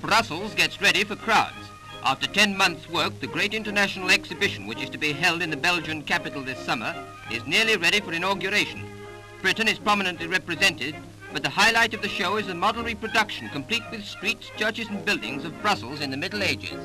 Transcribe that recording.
Brussels gets ready for crowds. After 10 months' work, the great international exhibition, which is to be held in the Belgian capital this summer, is nearly ready for inauguration. Britain is prominently represented, but the highlight of the show is a model reproduction, complete with streets, churches and buildings of Brussels in the Middle Ages.